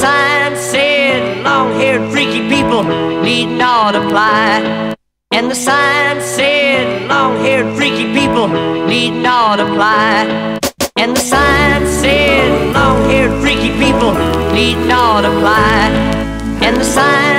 sign said long-haired freaky people need not apply. And the sign said long-haired freaky people need not apply. And the sign said long-haired freaky people need not apply. And the sign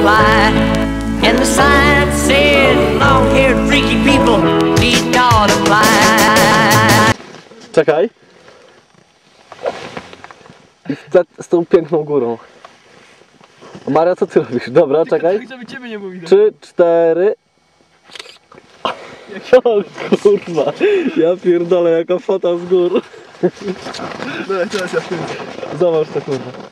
apply. And the sign said, long haired freaky people need not apply. Czekaj. Z, z tą piękną górą. Maria, co ty robisz? Dobra, czekaj. Żeby ciebie nie było widać. Trzy, cztery. O kurwa, ja pierdolę jaka fota z gór. Dobra, teraz ja. Zobacz to kurwa.